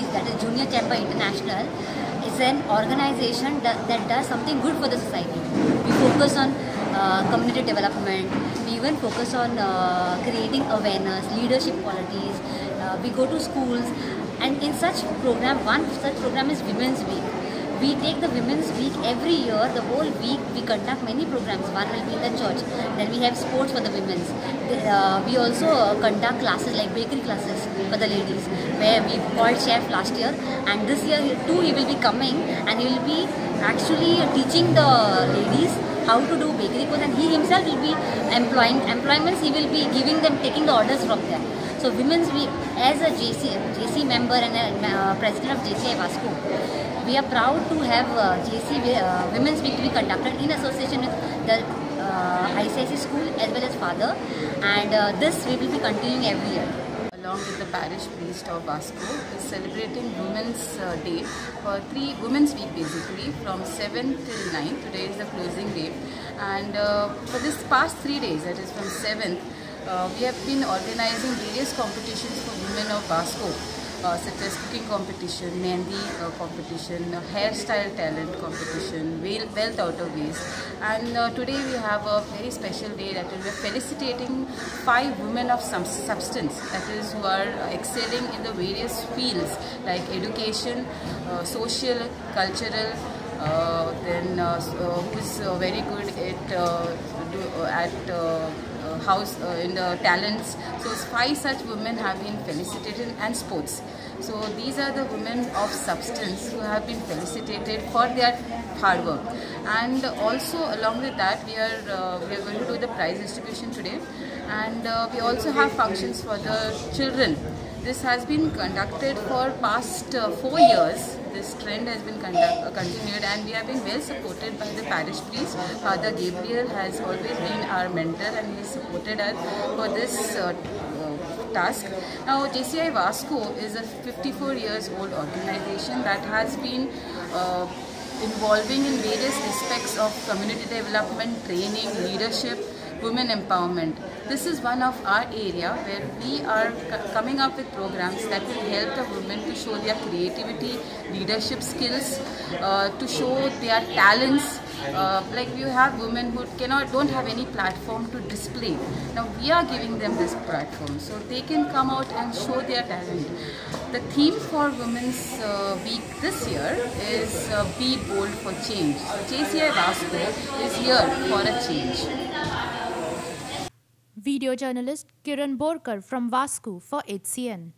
That is Junior Chamber International, is an organization that, that does something good for the society. We focus on uh, community development. We even focus on uh, creating awareness, leadership qualities. Uh, we go to schools, and in such program, one such program is Women's Week. We take the Women's Week every year. The whole week we conduct many programs. One will be in the church. Then we have sports for the women's. Uh, we also conduct classes like bakery classes for the ladies, where we called chef last year, and this year too he will be coming and he will be actually teaching the ladies how to do bakery course and he himself will be employing employments he will be giving them taking the orders from them so women's week as a JC, member and a uh, president of JCI Vasco we are proud to have uh, JC uh, women's week to be conducted in association with the uh, school as well as father. And uh, this we will be continuing every year. Along with the parish priest of Vasco is celebrating Women's uh, Day for three Women's Week basically from 7th till 9th. Today is the closing day. And uh, for this past three days that is from 7th uh, we have been organizing various competitions for women of Vasco uh, such as cooking competition, mehndi uh, competition, uh, hairstyle talent competition, wealth out of waste. And uh, today we have a very special day that we are felicitating five women of some substance, that is who are excelling in the various fields like education, uh, social, cultural, then who is very good at, do, at house uh, in the talents. So five such women have been felicitated and sports. So these are the women of substance who have been felicitated for their hard work. And also along with that, we are uh, we are going to do the prize distribution today, and uh, we also have functions for the children. This has been conducted for past uh, four years this trend has been conduct, continued and we have been well supported by the parish priest. Father Gabriel has always been our mentor and he supported us for this uh, uh, task. Now JCI Vasco is a 54 years old organization that has been uh, involving in various aspects of community development, training, leadership, women empowerment. This is one of our area where we are coming up with programs that will help the women to show their creativity, leadership skills, uh, to show their talents. Uh, like we have women who cannot, don't have any platform to display. Now we are giving them this platform so they can come out and show their talent. The theme for Women's uh, Week this year is uh, Be Bold for Change. So JCI Vasco is here for a change. Video journalist Kiran Borkar from Vasco for HCN.